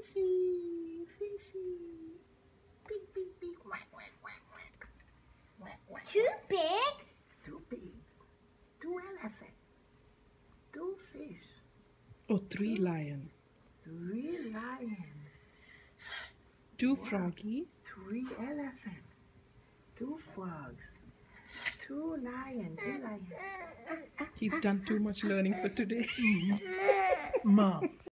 Fishy, fishy. Big, big, big. Whack, whack, whack, whack. Whack, whack. Two pigs. Two pigs. Two elephants. Two fish. Oh, three lions. Three lions. Two froggy. Three elephants. Two frogs. Two lions. Two lions. He's done too much learning for today. Mom.